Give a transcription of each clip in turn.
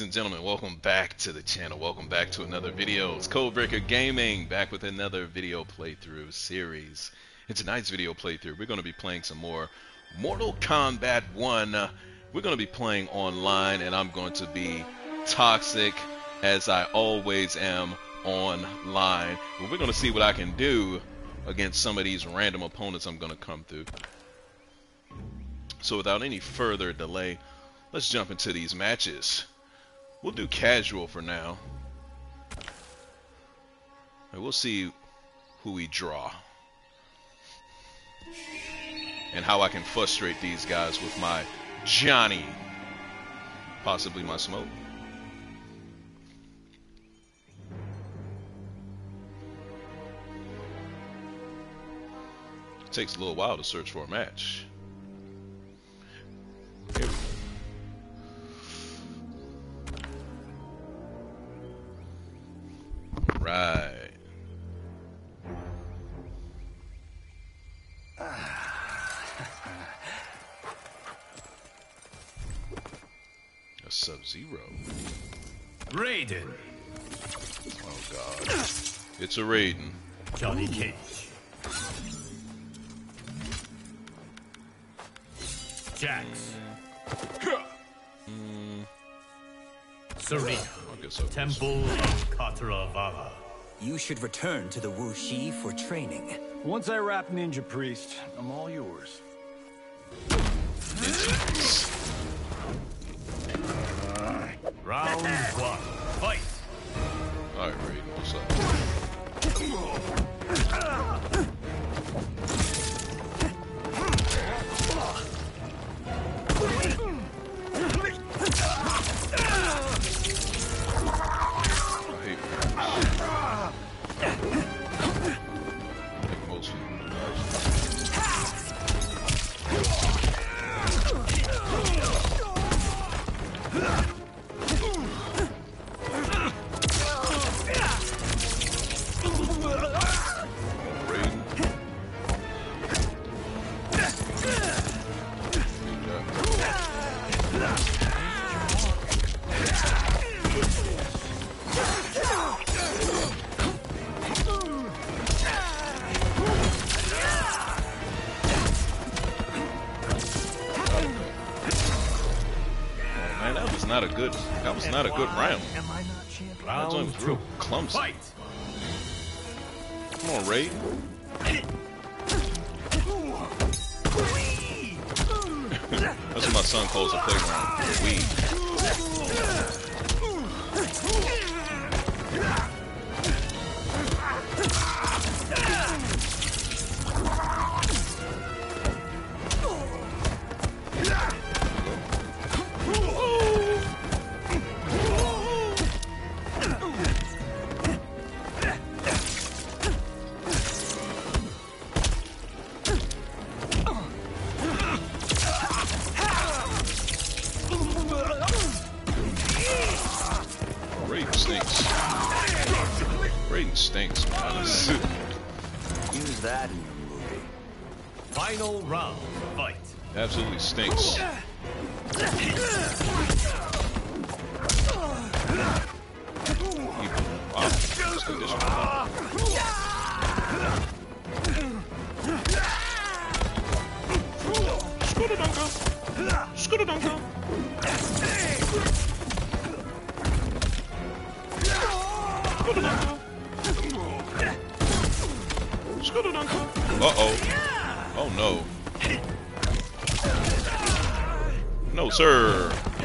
Ladies and gentlemen, welcome back to the channel. Welcome back to another video. It's Codebreaker Gaming, back with another video playthrough series. In tonight's video playthrough, we're going to be playing some more Mortal Kombat 1. Uh, we're going to be playing online, and I'm going to be toxic, as I always am online. We're going to see what I can do against some of these random opponents I'm going to come through. So without any further delay, let's jump into these matches. We'll do casual for now. And we'll see who we draw. And how I can frustrate these guys with my Johnny. Possibly my smoke. It takes a little while to search for a match. Right. A Sub-Zero. Raiden. Oh god. It's a Raiden. Johnny Cage. Jax. Mm, Sareena. I guess I'll go Temple of Kataravala. You should return to the Wu Shi for training. Once I wrap Ninja Priest, I'm all yours. Round one. Fight. Alright, Raiden, what's up? Not a good. That was not a good round. Am I not champion? That joint Round was two. real clumsy.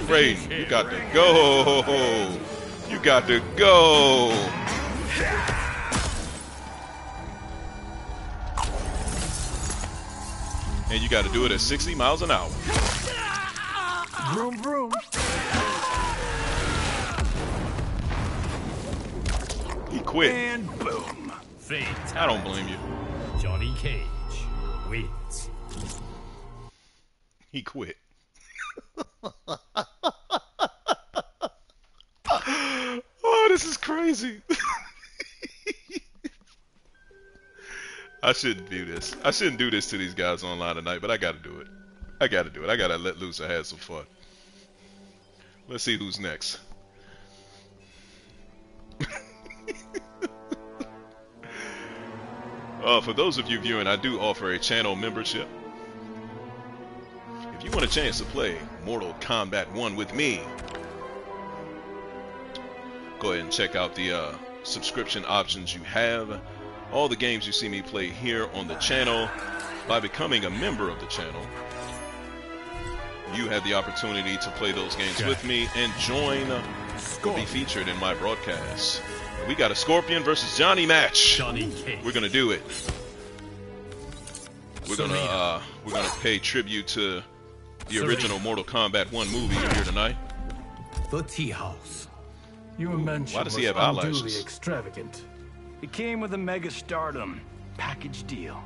Raiden, you got to go. You got to go. And you got to do it at 60 miles an hour. Vroom, vroom. He quit. And boom. Fate. I don't blame you. Johnny Cage wins. He quit. I shouldn't do this. I shouldn't do this to these guys online tonight, but I gotta do it. I gotta do it. I gotta let loose. I had some fun. Let's see who's next. uh, for those of you viewing, I do offer a channel membership. If you want a chance to play Mortal Kombat 1 with me, go ahead and check out the uh, subscription options you have all the games you see me play here on the channel by becoming a member of the channel. You have the opportunity to play those games with me and join uh, or be featured in my broadcasts. We got a Scorpion versus Johnny match. Johnny Cage. We're gonna do it. We're gonna uh, we're gonna pay tribute to the Sareena. original Mortal Kombat 1 movie here tonight. The tea house. Your mention why does he was have unduly eyelashes? extravagant. It came with a mega stardom package deal.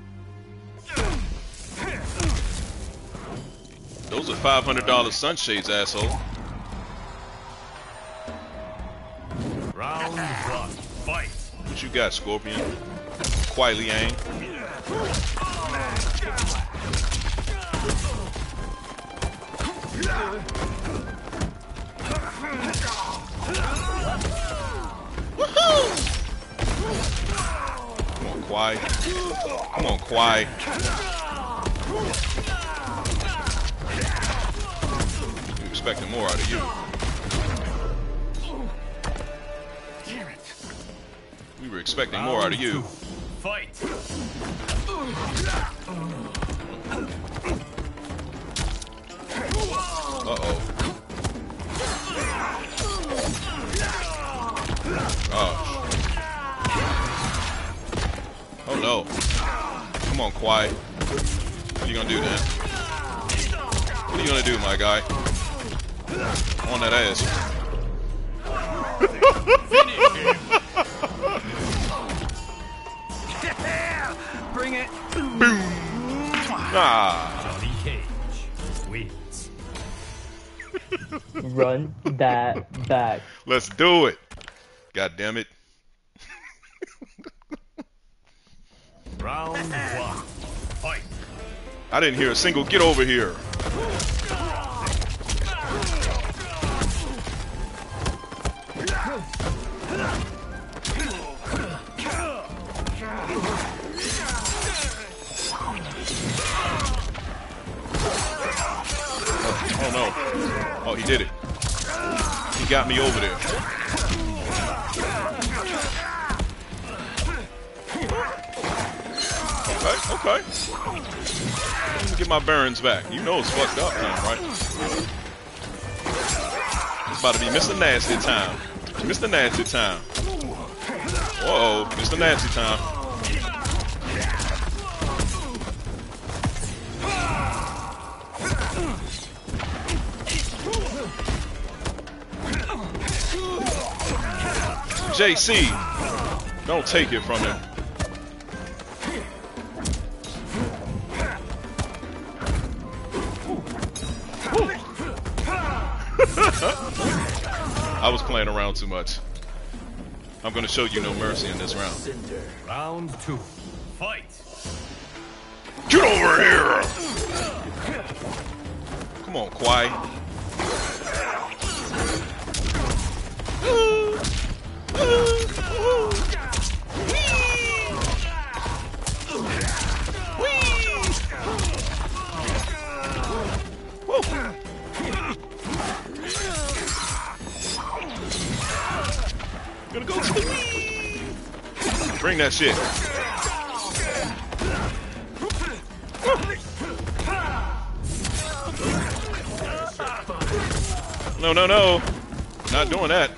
Those are $500 sunshades, asshole. Round one. Fight. What you got, Scorpion? Kuai Liang. Come on, Kuai. Come on, Kuai. We expecting more out of you. Damn it. We were expecting more out of you. Fight. Uh-oh. Oh. Oh no. Come on, Quiet. What are you gonna do then? What are you gonna do, my guy? On that ass. Bring it. Boom. Ah. Johnny Cage wins. Run that back. Let's do it. God damn it. Round one. Fight. I didn't hear a single get over here. Oh, oh no. Oh, he did it. He got me over there. Okay, okay. Let me get my bearings back. You know it's fucked up time, right? It's about to be Mr. Nasty time. Mr. Nasty time. Whoa, Mr. Nasty time. JC, don't take it from him. I was playing around too much. I'm gonna show you no mercy in this round. Round two. Fight. Get over here! Come on, Kuai. That shit. No, no, no. Not doing that.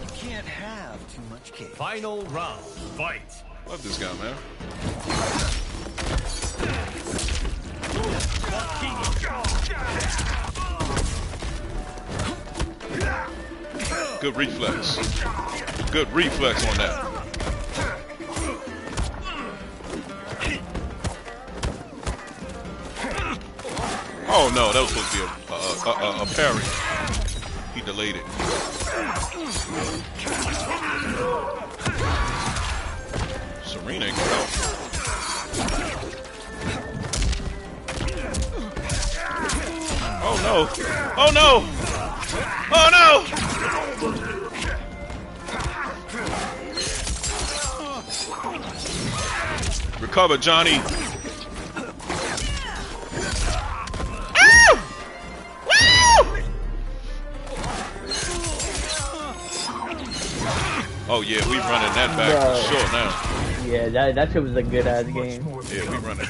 You can't have too much cake. Final round. Fight. Love this guy, man. Good reflex. Good reflex on that. Oh no, that was supposed to be a, a, a, a, parry. He delayed it. Sareena help. Oh no! Oh no! Oh no! Recover, Johnny. Oh yeah, we running that back Bro. for sure now. Yeah, that that shit was a good ass game. Yeah, we running.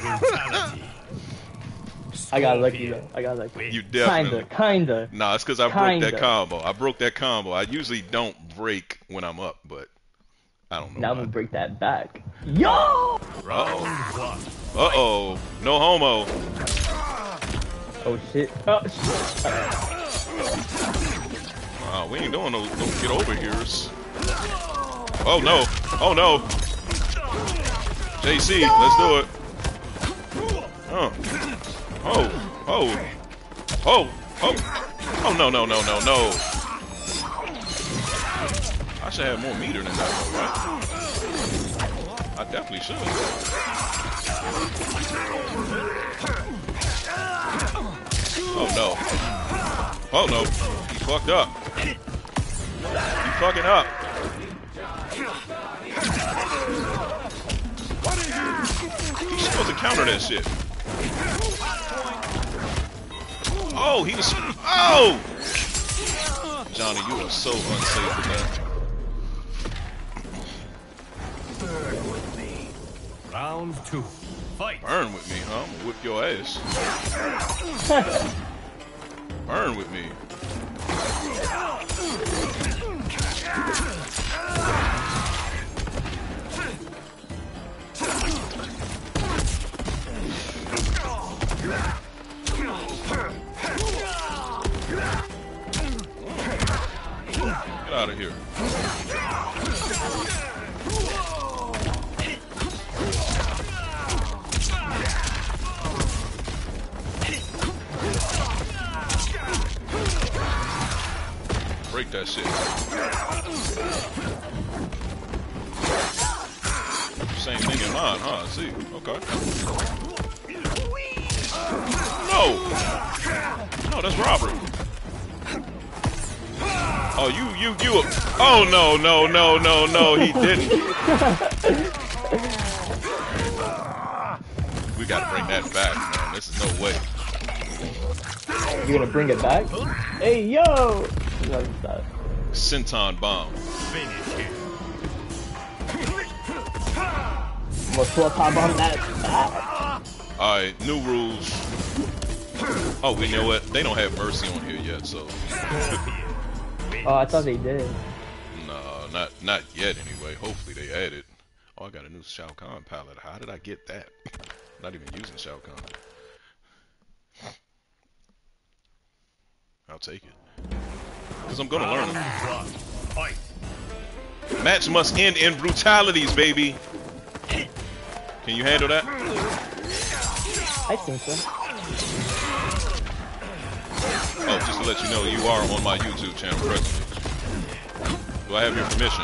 I got lucky though. I got lucky. You definitely. Kinda, kinda. Nah, it's because I broke that combo. I broke that combo. I usually don't break when I'm up, but I don't know. Now I'm gonna break that back. Yo! Round one. Uh oh, no homo. Oh shit. Oh shit. Wow, we ain't doing no, no get over here's. Oh no, oh no. JC, let's do it. Oh, oh, oh, oh, oh, oh no, no, no, no, no. I should have more meter than that, though, right? I definitely should. Oh no. Oh no. He fucked up. He fucking up. He's supposed to counter that shit. Oh, he was. Oh! Johnny, you are so unsafe with that. Round two. Fight. Burn with me, huh? I'm gonna whip your ass. Burn with me. Get out of here. Break that shit. Same thing in mine, huh? I see. Okay. No! No, that's robbery. Oh, you, you, you. Oh, no, no, no, no, no, he didn't. we gotta bring that back, man. This is no way. You gonna bring it back? Hey yo! Senton bomb. Finish him. I'm gonna swap top on that. Ah. Alright, new rules. Oh, we know what? They don't have mercy on here yet, so Oh, I thought they did. no, not not yet anyway. Hopefully they add it. Oh, I got a new Shao Kahn palette. How did I get that? not even using Shao Kahn. I'll take it. Cause I'm gonna learn Round Fight. Match must end in brutalities, baby. Can you handle that? I think so. Oh, just to let you know, you are on my YouTube channel presently. Do I have your permission?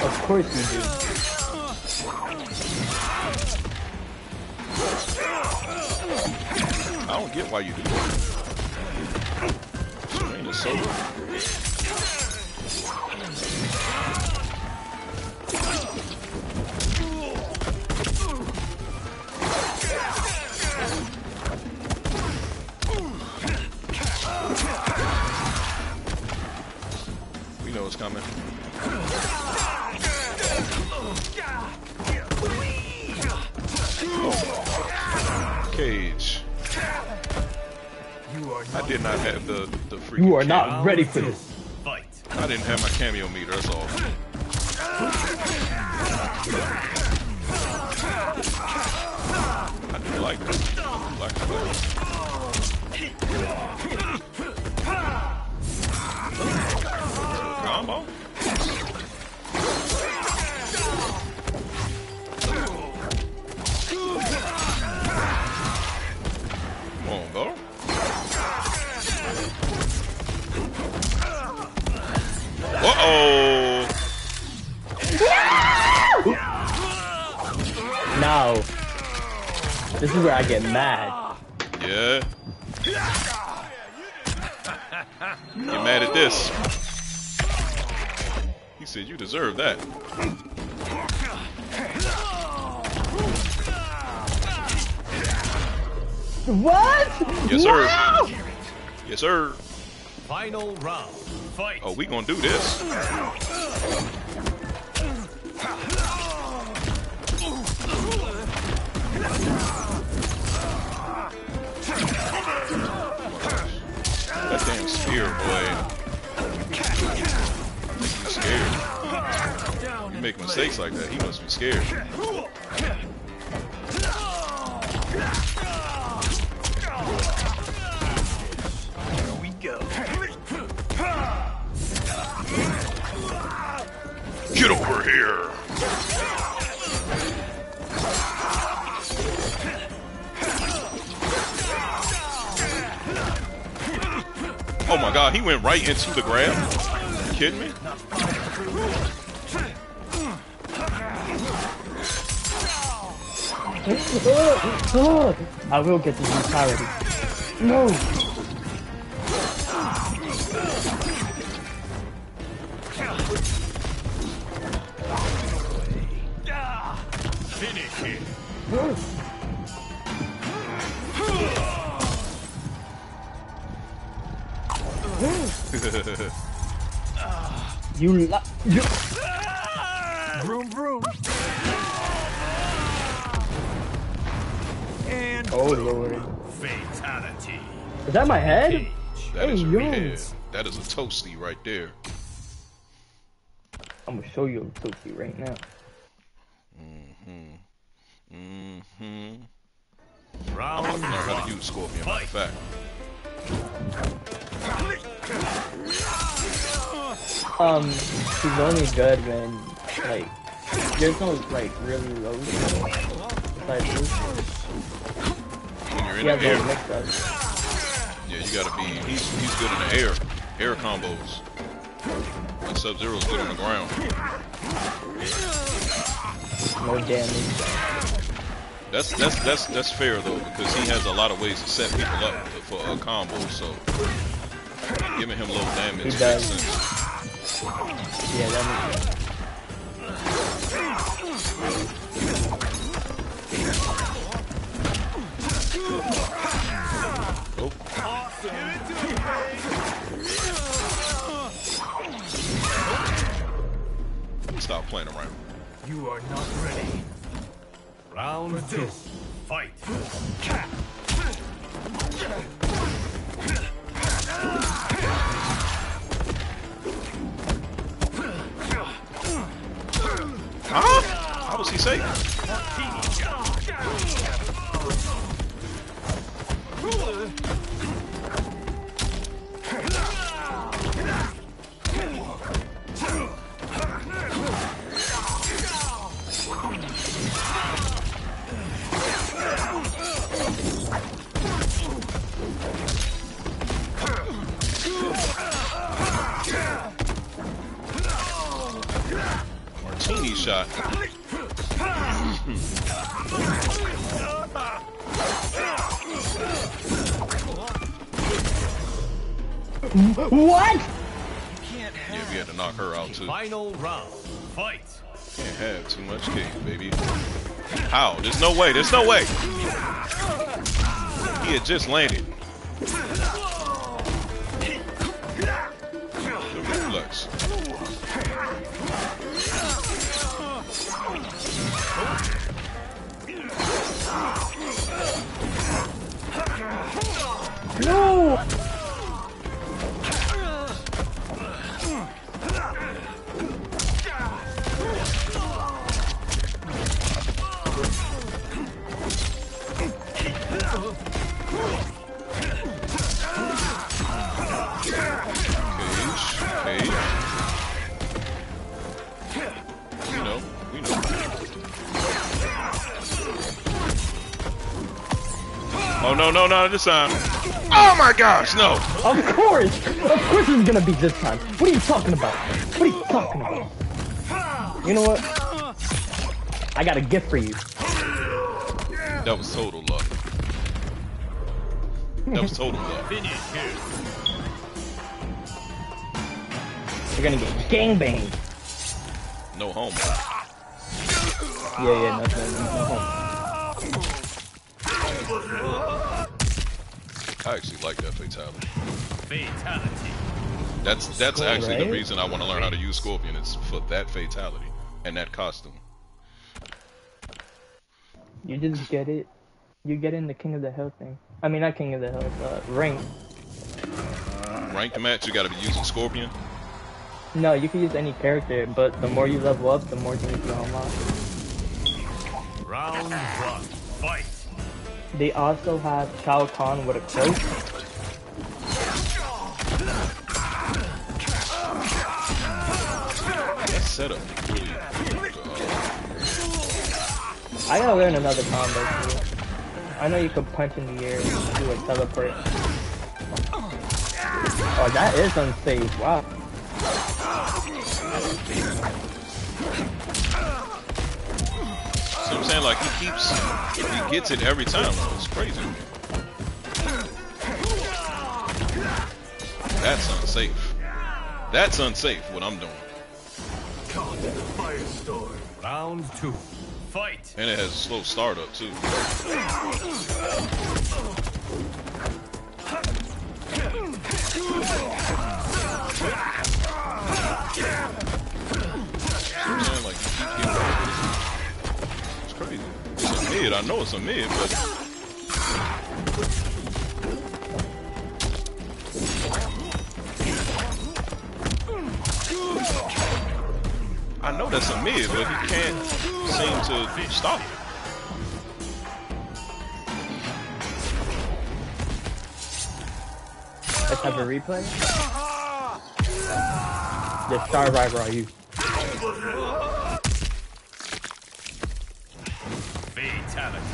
Of course you do. I don't get why you do that. Sareena's sober. We know it's coming. Cage. I did not have the the freaking. You are not Round ready for this. Fight. I didn't have my Kameo meter. That's all. I do like that. Like that. Uh-oh. Now. This is where I get mad. Yeah. Get mad at this. He said you deserve that. What? Yes, sir. No! Yes, sir. Final round. Fight. Oh, we gonna do this. That damn spear, boy. Scared. You make mistakes like that, he must be scared. Here! Oh my god, he went right into the grab? You kidding me? I will get this entirety. No. That is a toasty right there. I'm gonna show you a toasty right now. Mm-hmm. Mm-hmm. Round Learn how to one. use Scorpion, matter of fact. Um, he's only good when like there's no like really low. Besides this, When you're in he the air, yeah, you gotta be. He's he's good in the air, air combos. And Sub Zero's good on the ground. No damage. That's that's that's that's fair though because he has a lot of ways to set people up for a combo. So giving him low damage He makes sense. Yeah, that makes sense. Stop playing around. you are not ready. Round two. Fight. Huh? How was he safe? Shot. What? Yeah, we had to knock her out too. Final round. Fight. Can't have too much cake, baby. How? There's no way. There's no way. He had just landed. No! Oh no no no this time. Oh my gosh, no. Of course! Of course it's gonna be this time. What are you talking about? What are you talking about? You know what? I got a gift for you. That was total luck. That was total luck. You're gonna get gangbanged. No home. Yeah, yeah, no, no, no, no. I actually like that fatality. Fatality. That's that's Cool, actually the reason I want to learn how to use Scorpion. It's for that fatality and that costume. You just get it. You get in the King of the Hill thing. I mean, not King of the Hill, uh, rank. Ranked match, you got to be using Scorpion. No, you can use any character, but the more you level up, the more things you unlock. Round one. Fight. They also have Shao Kahn with a cloak. I gotta learn another combo too. I know you can punch in the air and do a teleport. Oh, that is unsafe. Wow. So I'm saying like he keeps, he gets it every time. It's crazy. That's unsafe. That's unsafe. What I'm doing, Into the firestorm, Round two. Fight. and it has a slow startup too. Mid. I know it's a mid, but I know that's a mid, but he can't seem to stop it. Let's have a replay. The Star Rival are you? Fatality.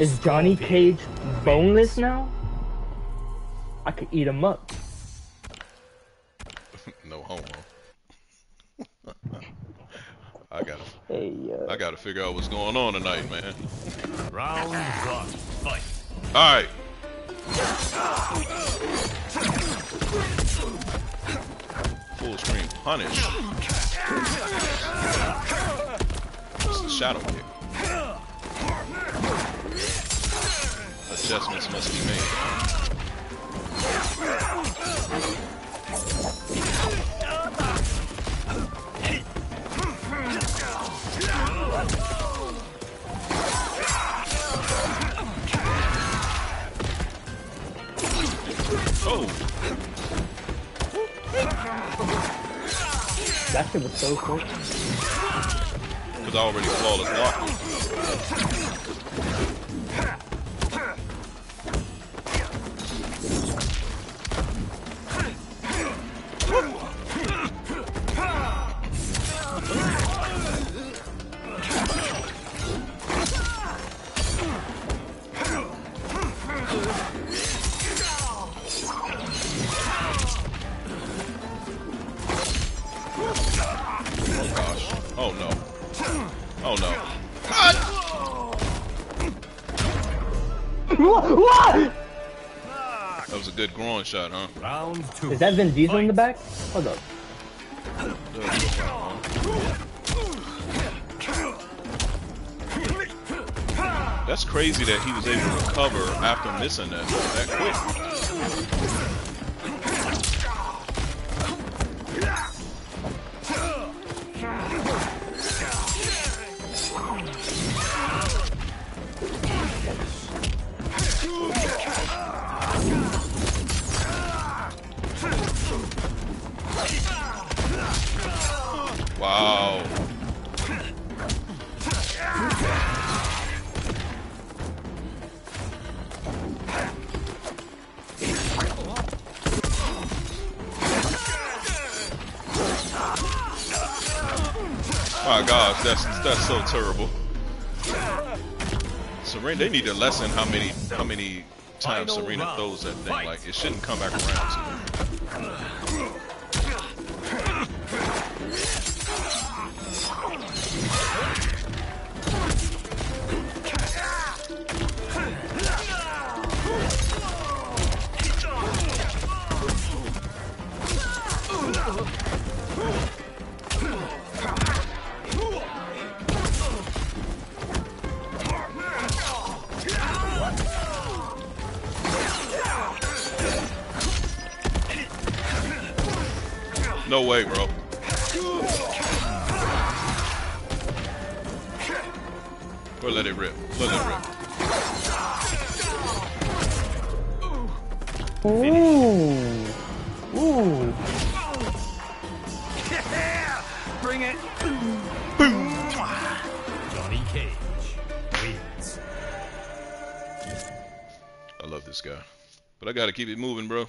Is Johnny Cage boneless now? I could eat him up. no homo. I gotta, Hey, uh, I gotta figure out what's going on tonight, man. Round one. Fight. All right. Full screen punish. It's the shadow kick. Adjustments must be made. Oh, that shit was so quick. because I already flawless blocked. Shot, huh? Round two. Is that Vin Diesel in the back? Hold up. That's crazy that he was able to recover after missing that that quick. Wow. My gosh, that's that's so terrible. Sareena, they need to lessen how many how many times Sareena throws that thing. Like it shouldn't come back around. Keep it moving, bro.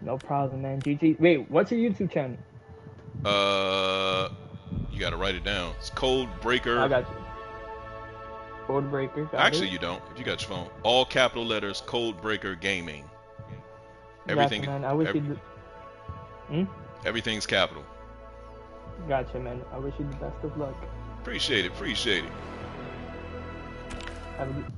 No problem, man. GG. Wait, what's your YouTube channel? Uh, you gotta write it down. It's Code Breaker. I got you. Code Breaker. Actually, it. you don't. If you got your phone, all capital letters, Code Breaker Gaming. Gotcha, Everything. man. I wish ev- you. Hmm. everything's capital. Gotcha, man. I wish you the best of luck. Appreciate it. Appreciate it. Have a good.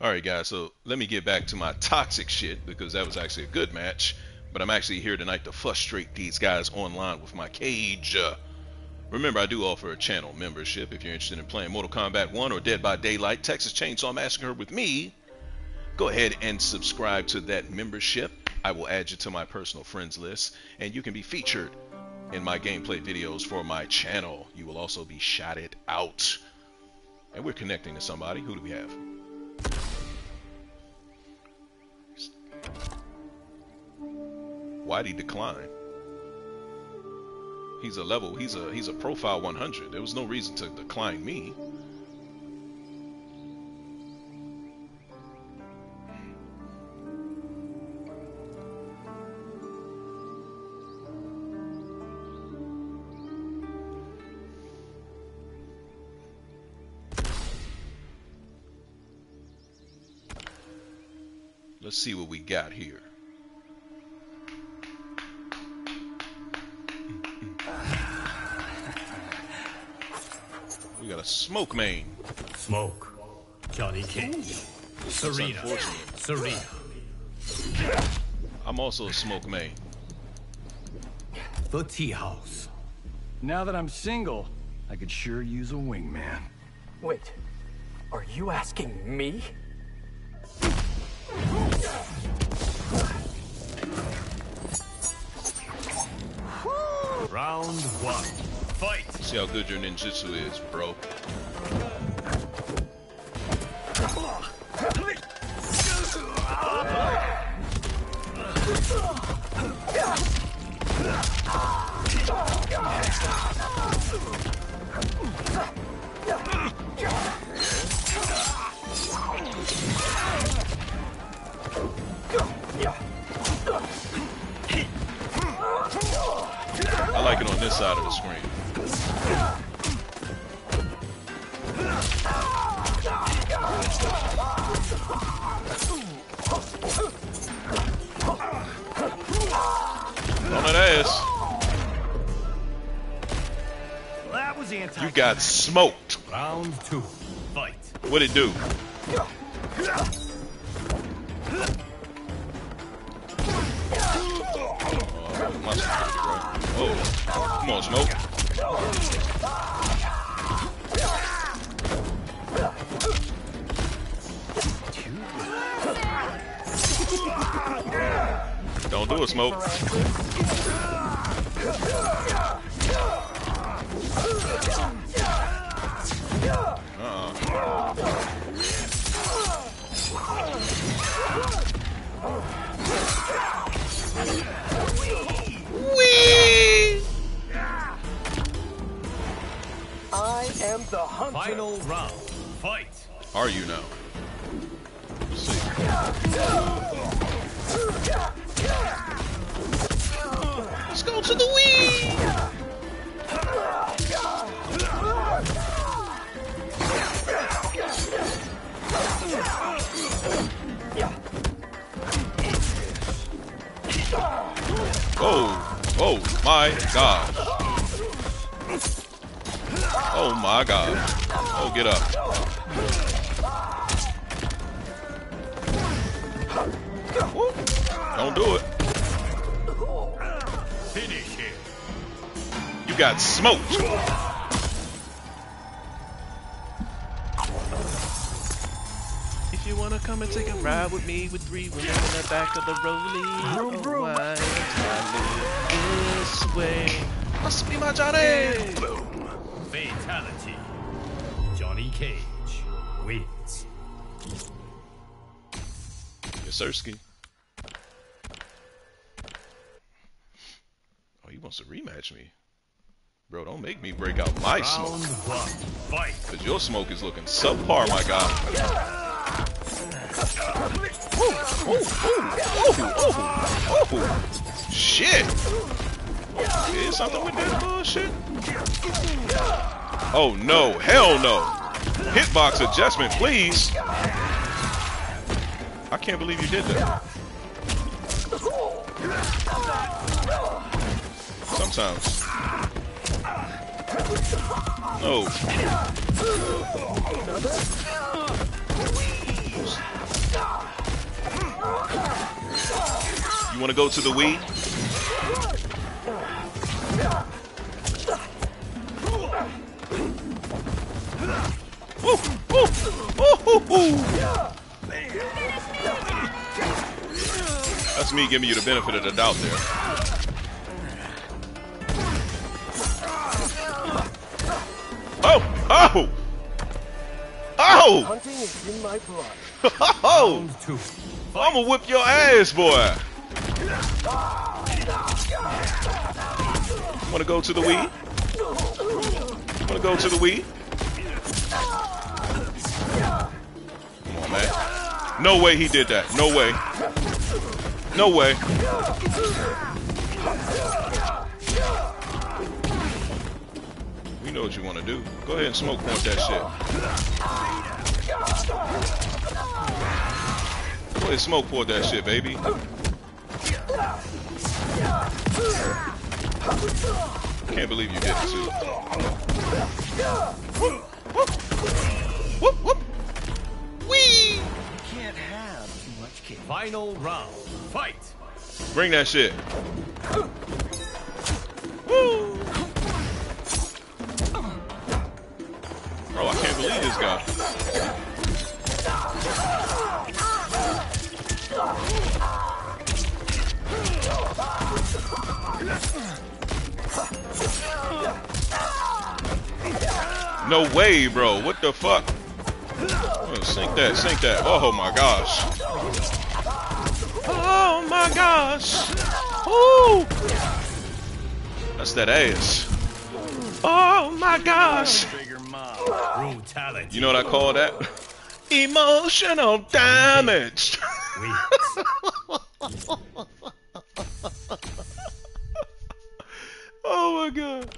All right, guys. So let me get back to my toxic shit because that was actually a good match. But I'm actually here tonight to frustrate these guys online with my cage. Uh, remember, I do offer a channel membership if you're interested in playing Mortal Kombat 1 or Dead by Daylight, Texas Chainsaw Massacre with me. Go ahead and subscribe to that membership. I will add you to my personal friends list, and you can be featured in my gameplay videos for my channel. You will also be shouted out. And we're connecting to somebody. Who do we have? Why'd he decline? He's a level, he's a he's a profile 100. There was no reason to decline me. See what we got here. We got a smoke main. Smoke. Johnny Cage. Sareena. Sareena. I'm also a smoke main. The Tea House. Now that I'm single, I could sure use a wingman. Wait, are you asking me? Round one. Fight. See how good your ninjutsu is, bro. Smoked. Round two. Fight. What'd it do? God. Oh, get up. Woo. Don't do it. Finish him. You got smoked. If you wanna come and take a ride with me with three women in the back of the rollie. Vroom, oh, vroom. Oh, why I live this way. Must be my Johnny. Fatality. Johnny Cage wins. Yasirski. Oh, he wants to rematch me. Bro, don't make me break out my smoke. Round one. Fight. Cause your smoke is looking subpar, my guy. Ooh, ooh, oh, ooh, oh, ooh, oh, ooh. Shit! Is something with that bullshit? Oh no, hell no! Hitbox adjustment, please! I can't believe you did that. Sometimes. No. You want to go to the Wii? That's me giving you the benefit of the doubt there. Oh! Oh! Oh! Hunting is in my blood. Oh! I'm gonna whip your ass, boy. Wanna go to the Wii? Wanna go to the Wii? Come on, man. No way he did that. No way. No way. We know what you want to do. Go ahead and smoke point that shit. Go ahead and smoke point that shit, baby. Can't believe you did it too. Whoop, whoop. Wee! Can't have too much cake. Final round. Fight. Bring that shit. Woo! Bro, I can't believe this guy. No way, bro. What the fuck? Sink that, sink that. Oh my gosh. Oh my gosh. Ooh. That's that ass. Oh my gosh. You know what I call that? Emotional damage. Oh my god.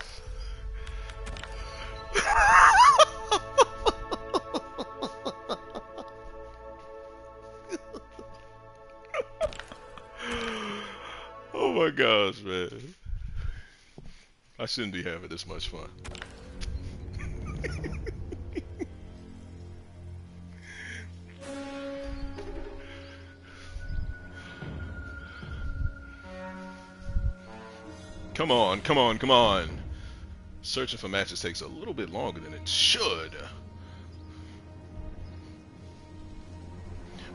oh my gosh, man. I shouldn't be having this much fun. Come on, come on, come on. Searching for matches takes a little bit longer than it should.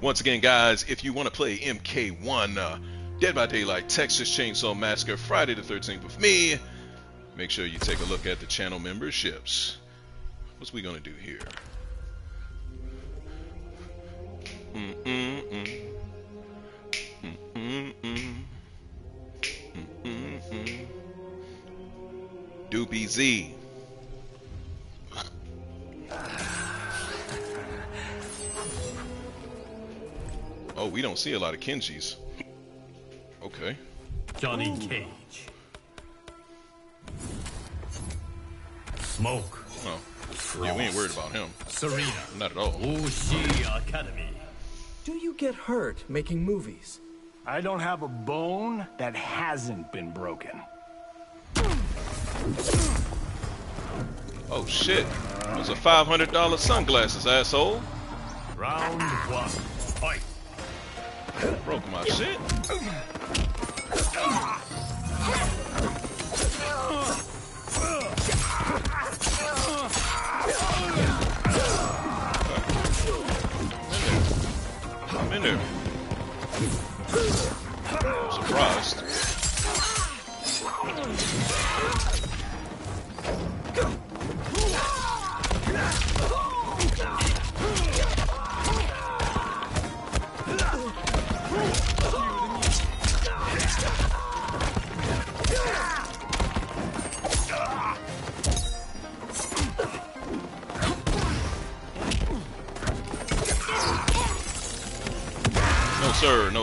Once again, guys, if you want to play MK1 uh, Dead by Daylight Texas Chainsaw Massacre Friday the 13th with me, make sure you take a look at the channel memberships. What's we gonna do here? Mm-mm-mm. Mm-mm-mm. Doopy Z. Oh, we don't see a lot of Kenshis. Okay. Johnny Cage. Smoke. Oh. Yeah, we ain't worried about him. Sareena. Not at all. Wu Shi Academy. Do you get hurt making movies? I don't have a bone that hasn't been broken. Oh shit. Those are $500 sunglasses, asshole. Round one. Fight. Broke my shit.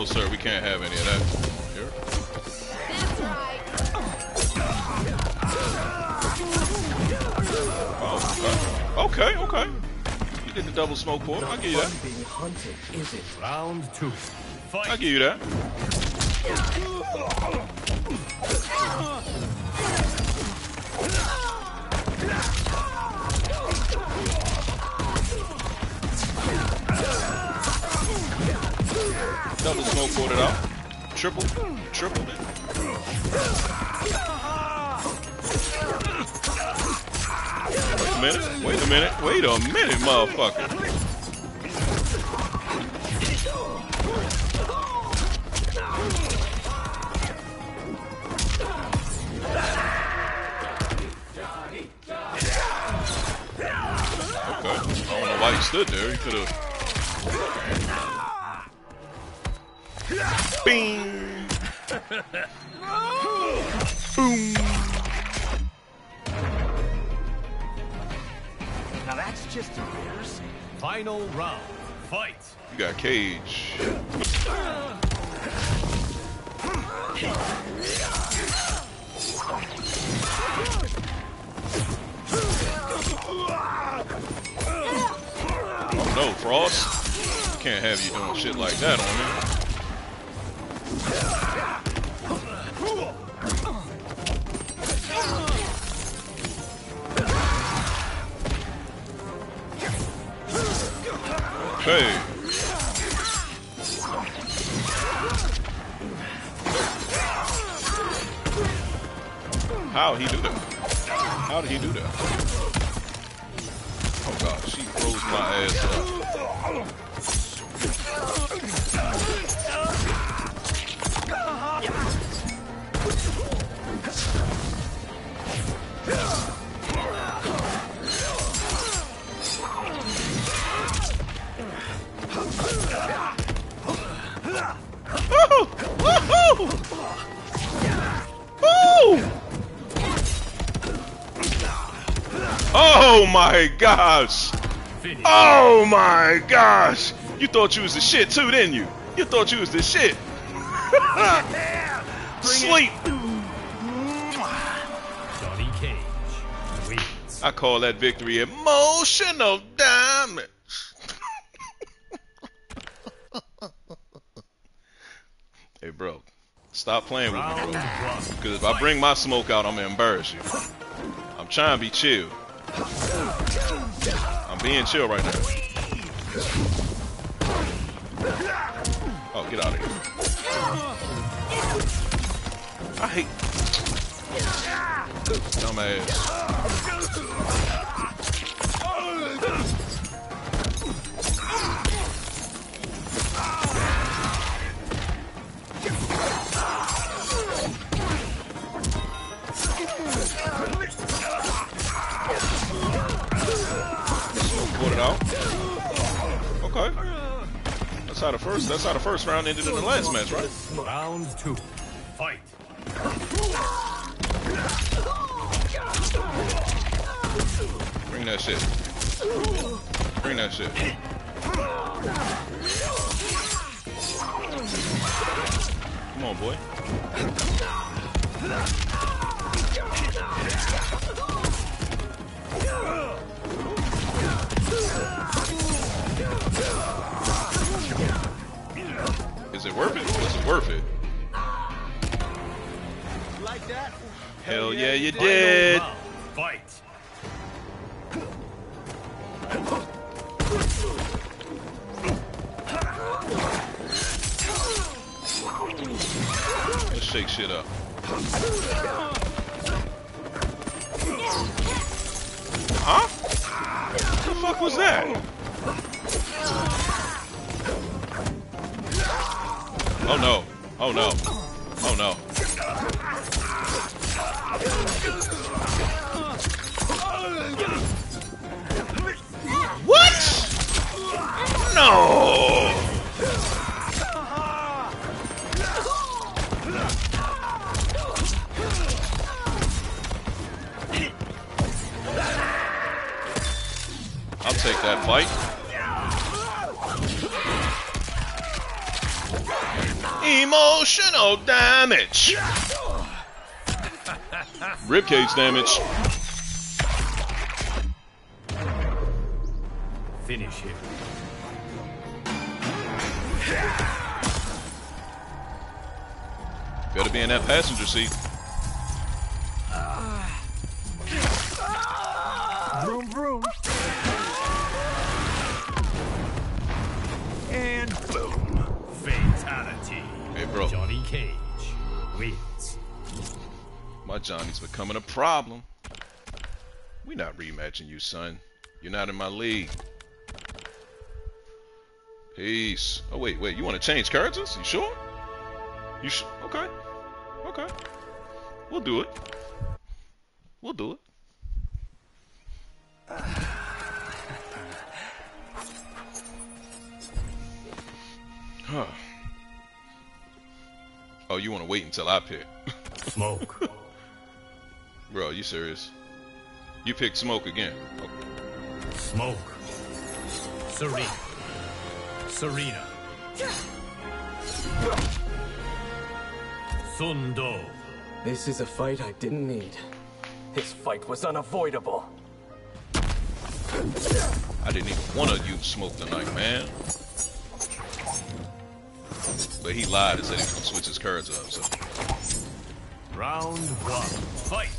No sir, we can't have any of that. Here. That's right. Oh, okay. Okay, okay. You did the double smoke port. I'll give you that. Being hunted, is it? Round two. I'll give you that. Double smoke ported out. Triple. Triple it. Wait a minute. Wait a minute. Wait a minute, motherfucker. Okay. I don't know why he stood there. He could have. Bing. Boom. Now that's just embarrassing. Final round. Fight. You got Cage. Oh no, Frost. Can't have you doing shit like that on me. Okay. How he do that? How did he do that? Oh god, she froze my ass up. Woo! Oh my gosh! Oh my gosh! You thought you was the shit too, didn't you? You thought you was the shit. Sleep. Johnny Cage. I call that victory emotional damage. hey, bro, stop playing with me, bro. Because if I bring my smoke out, I'm gonna embarrass you. I'm trying to be chill. I'm being chill right now. Oh, get out of here. I hate. Dumbass. Out. Okay. That's how the first. That's how the first round ended in the last match, right? Round two. Fight. Bring that shit. Bring that shit. Come on, boy. Is it worth it? Is it worth it? Like that? Hell yeah, you did. Fight. Let's shake shit up. Huh? What the fuck was that? Oh no. Oh no. Oh no. What? No. I'll take that fight. Emotional damage. Ribcage damage. Finish him. Better be in that passenger seat. Cage wins. My Johnny's becoming a problem. We're not rematching you, son. You're not in my league. Peace. Oh wait, wait. You want to change characters? You sure? You sure? Okay. Okay. We'll do it. We'll do it. Huh. Oh, you want to wait until I pick? Smoke. Bro, you serious? You picked smoke again. Okay. Smoke. Sareena. Sareena. Sundo. This is a fight I didn't need. This fight was unavoidable. I didn't even want to use smoke tonight, man. But he lied and said he was gonna switch his cards up. So Round one. Fight.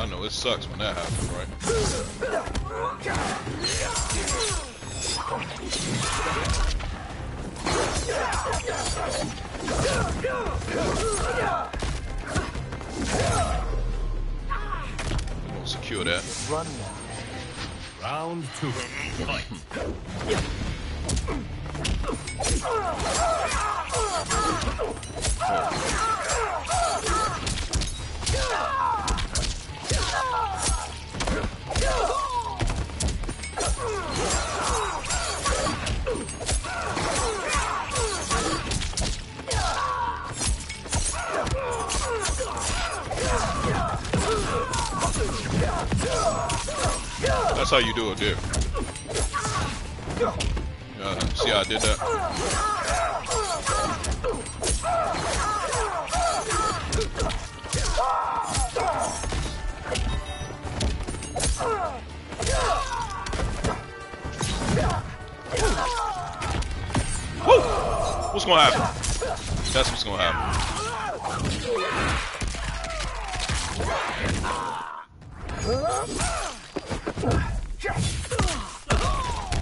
I know it sucks when that happens, right? We're gonna secure that. Run now. Round two. Fight. That's how you do it, there. Uh, see how I did that? Woo! What's gonna happen? That's what's gonna happen.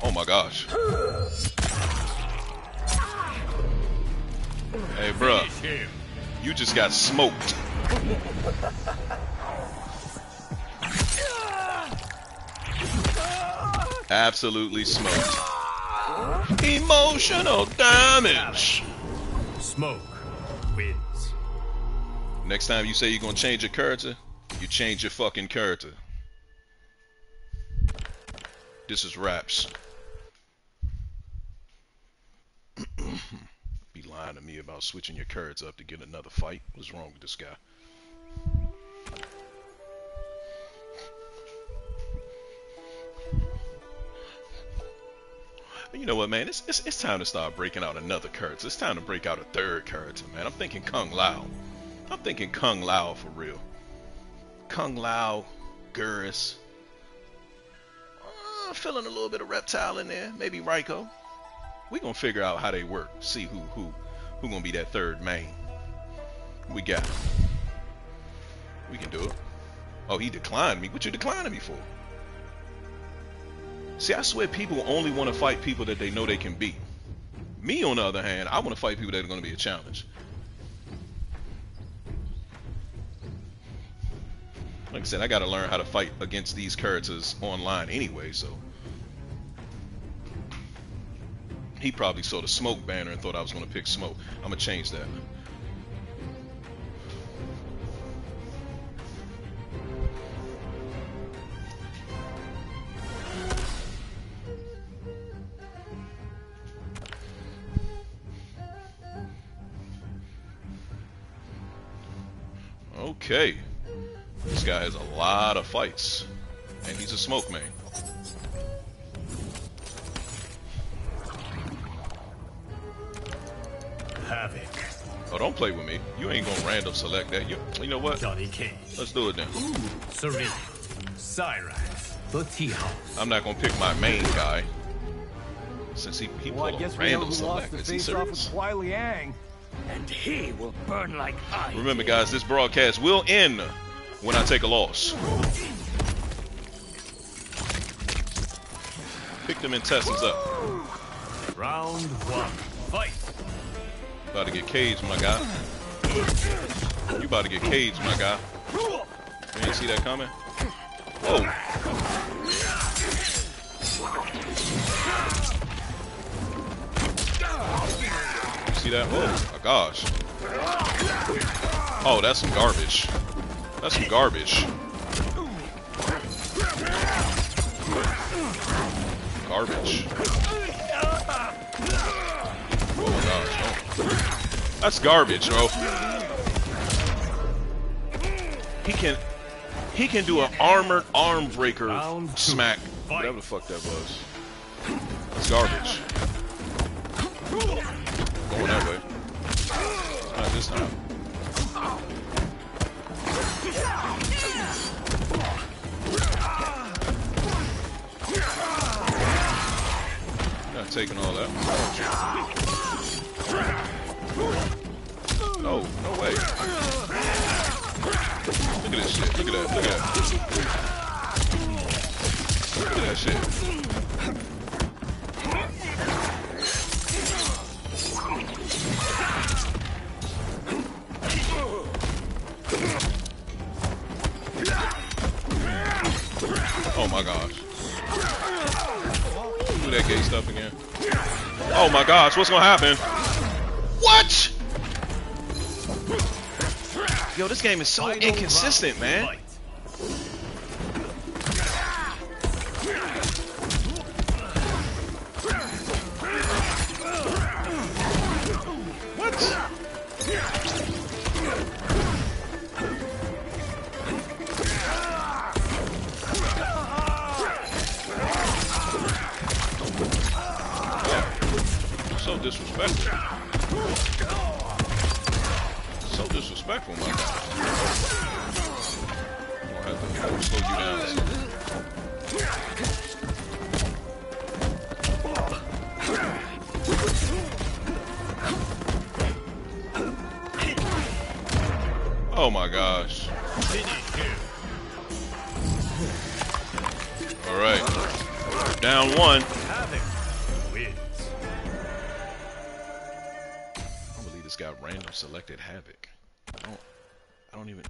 Oh my gosh. Hey, bruh, you just got smoked. Absolutely smoked. Emotional damage. Smoke wins. Next time you say you're gonna change your character, you change your fucking character. This is raps. Be lying to me about switching your cards up to get another fight. What's wrong with this guy? You know what, man? It's, it's, it's time to start breaking out another character. It's time to break out a third character, man. I'm thinking Kung Lao. I'm thinking Kung Lao for real. Kung Lao, Geras. Uh, feeling a little bit of reptile in there. Maybe Reiko. We gonna figure out how they work. See who who who gonna be that third main. We got. We can do it. Oh, he declined me. What you declining me for? See, I swear people only want to fight people that they know they can beat. Me, on the other hand, I want to fight people that are going to be a challenge. Like I said, I got to learn how to fight against these characters online anyway, so. He probably saw the smoke banner and thought I was going to pick smoke. I'm going to change that. Okay. This guy has a lot of fights. And he's a smoke man. Havik. Oh, don't play with me. You ain't gonna random select that. You, you know what? Johnny Cage. Let's do it then. Sareena. Cyrax. The Tea House. I'm not gonna pick my main guy. Since he, he Well, I pulled a guess we know random who lost select. the Is he face off serious? with Kuai Liang. And he will burn like ice. Remember, guys, this broadcast will end when I take a loss. Pick them intestines up. Round one. About to get caged, my guy. You about to get caged, my guy. You see that coming? Whoa. See that? Oh my gosh. Oh, that's some garbage. That's some garbage. Garbage. Oh my gosh. Oh. That's garbage, bro. He can he can do an armored arm breaker Round smack. Fight. Whatever the fuck that was. That's garbage. Going that way. Not this time. Not taking all that. Look at this shit. Look at that. Look at that. Look at that shit. Oh my gosh. Do that gay stuff again. Oh my gosh, what's gonna happen? What? Yo, this game is so inconsistent, man. Disrespectful, guy. I'm gonna have to slow you down. Oh my gosh. All right. Down one. Havik wins. I believe this guy random selected Havik. I don't. Even.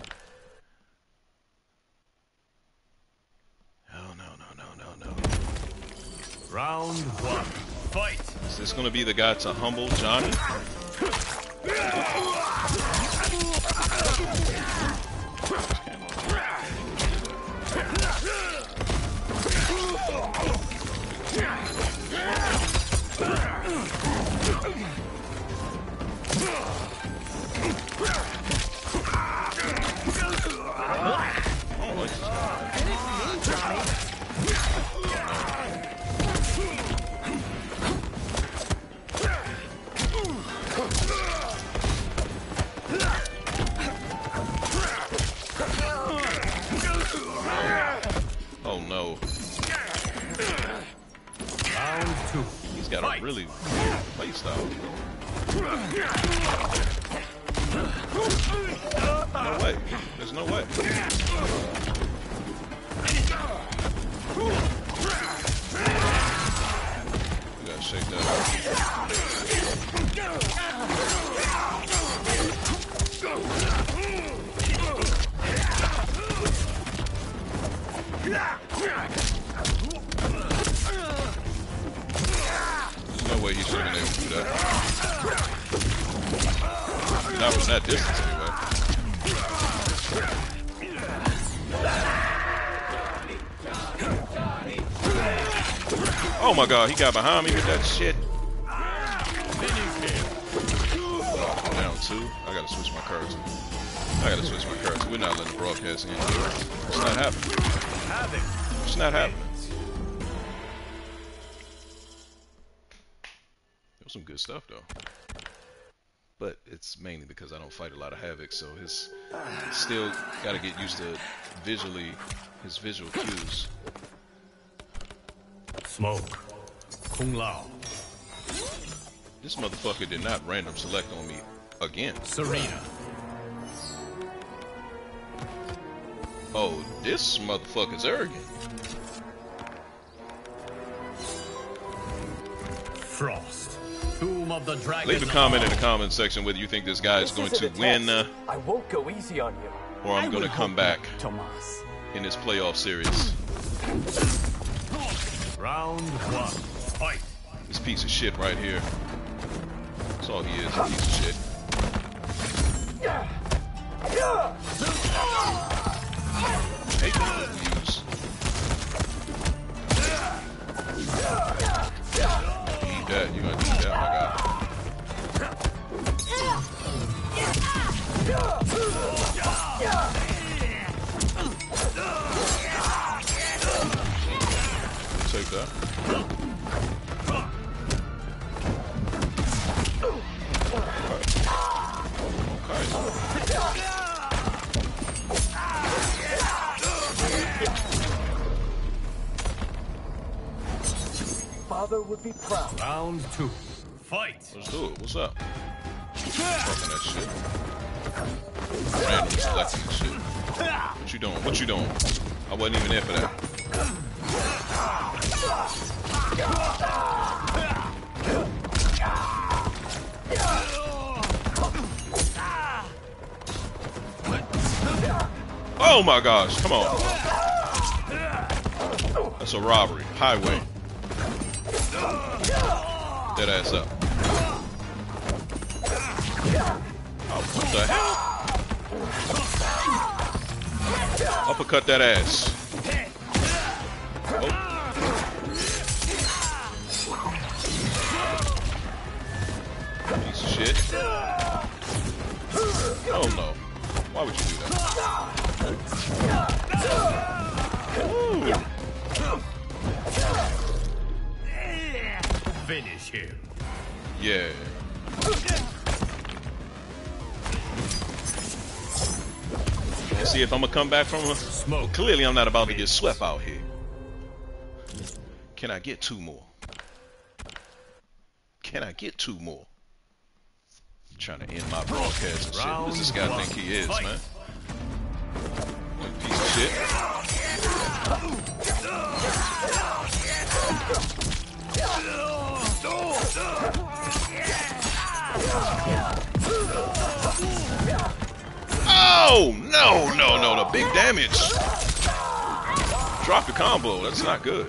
Oh no no no no no. Round one. Fight. Is this gonna be the guy to humble Johnny? No. Round two. He's got a really weird play style. No way. There's no way. You gotta shake that up. Not from that distance, anyway. Oh my god, he got behind me with that shit. Down two. I gotta switch my cards. I gotta switch my cards. We're not letting the broadcast in. It's not happening. It's not happening. There was some good stuff though. But it's mainly because I don't fight a lot of Havik, so his still gotta get used to visually his visual cues. Smoke. Kung Lao. This motherfucker did not random select on me again. Sareena. Oh, this motherfucker's arrogant. Frost. Tomb of the Dragon. Leave a comment in the comment section whether you think this guy is going This to isn't win uh, I won't go easy on you. or I'm going to come back Tomas. in this playoff series. Round one. Fight. This piece of shit right here. That's all he is, a piece of shit. Hate Father would be proud. Round two. Fight. Let's do it. What's up? Fucking that shit. Random selecting shit. What you doing? What you doing? I wasn't even there for that. Oh my gosh, come on. That's a robbery. Highway. That ass up. Oh, what the hell? Uppercut that ass. I'm gonna come back from a Smoke. Clearly, I'm not about to get swept out here. Can I get two more? Can I get two more? I'm trying to end my broadcast and shit. Who does this guy think he is, one. man? What piece of shit. Oh, no, no, no, no, the big damage. Drop the combo. That's not good.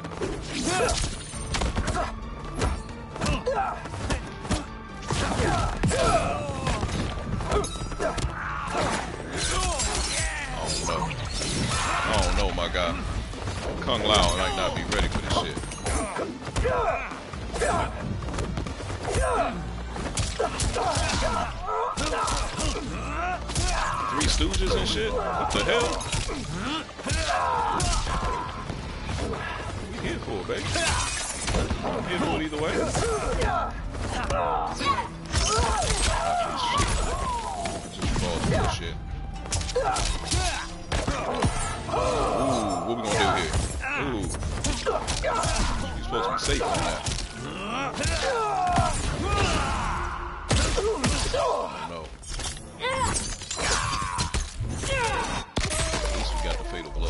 Oh no. Oh no, my God. Kung Lao might not be ready for this shit. Three Stooges and shit? What the hell? You here for, baby? I'm here for it either way. Just fall through this shit. Ooh, what we gonna do here? Ooh. You're supposed to be safe on that. Oh, no. Fatal blow.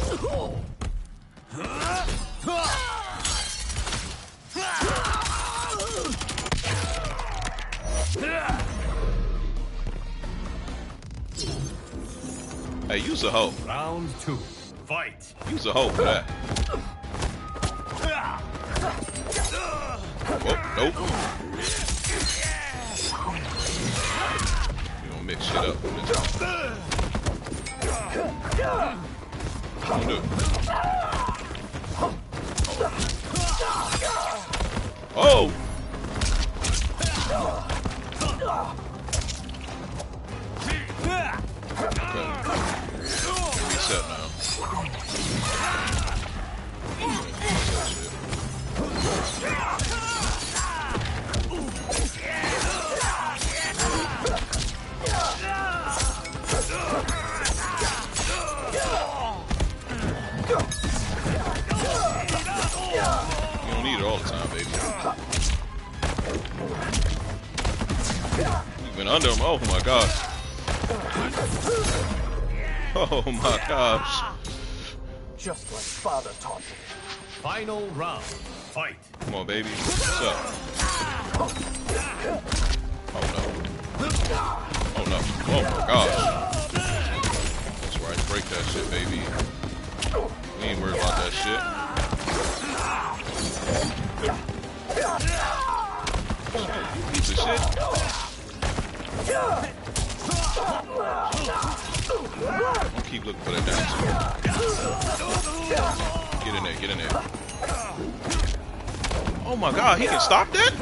Hey, use a hoe. Round two. Fight. Use a hoe for that. Oh, nope. You gonna mix shit up. Oh! Gosh. Oh my gosh. Just like father taught me. Final round. Fight. Come on, baby. What's up? Oh no. Oh no. Oh my gosh. That's right. Break that shit, baby. We ain't worried about that shit. You piece of shit. Don't keep looking for that down Get in there, get in there. Oh my god, he can stop that?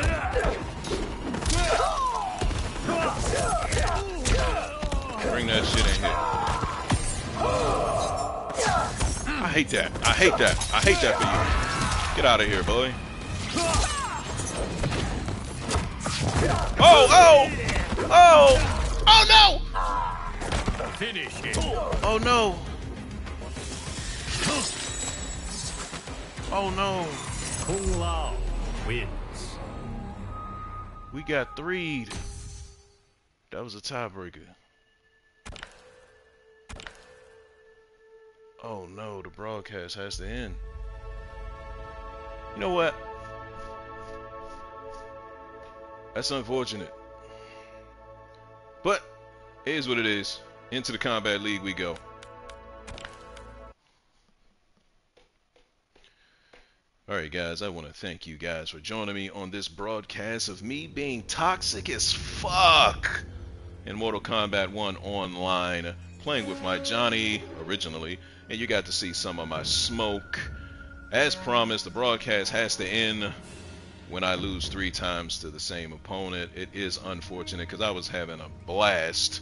Bring that shit in here. I hate that. I hate that. I hate that for you. Get out of here, boy. Oh, oh! Oh! Oh no! Finish him. Oh no! Oh no! Kung Lao wins. We got three. That was a tiebreaker. Oh no, the broadcast has to end. You know what? That's unfortunate. But it is what it is. Into the Kombat League we go. Alright guys, I want to thank you guys for joining me on this broadcast of me being toxic as fuck in Mortal Kombat 1 online, playing with my Johnny originally, and you got to see some of my smoke. As promised, the broadcast has to end when I lose three times to the same opponent. It is unfortunate because I was having a blast.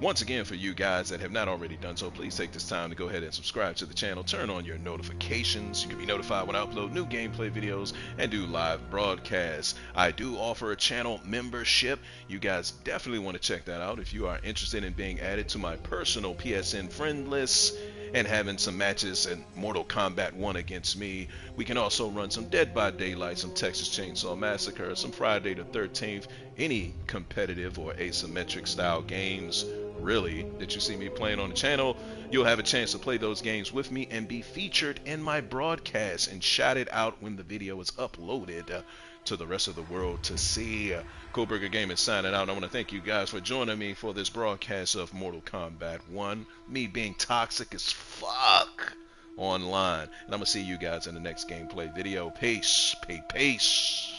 Once again, for you guys that have not already done so, please take this time to go ahead and subscribe to the channel. Turn on your notifications. You can be notified when I upload new gameplay videos and do live broadcasts. I do offer a channel membership. You guys definitely want to check that out if you are interested in being added to my personal PSN friend list and having some matches in Mortal Kombat 1 against me. We can also run some Dead by Daylight, some Texas Chainsaw Massacre, some Friday the 13th, any competitive or asymmetric style games really that you see me playing on the channel you'll have a chance to play those games with me and be featured in my broadcast and shouted out when the video is uploaded uh, to the rest of the world to see. Uh, Codebreaker Game is signing out. I want to thank you guys for joining me for this broadcast of Mortal Kombat 1. Me being toxic as fuck online. And I'm going to see you guys in the next gameplay video. Peace. Peace. Peace.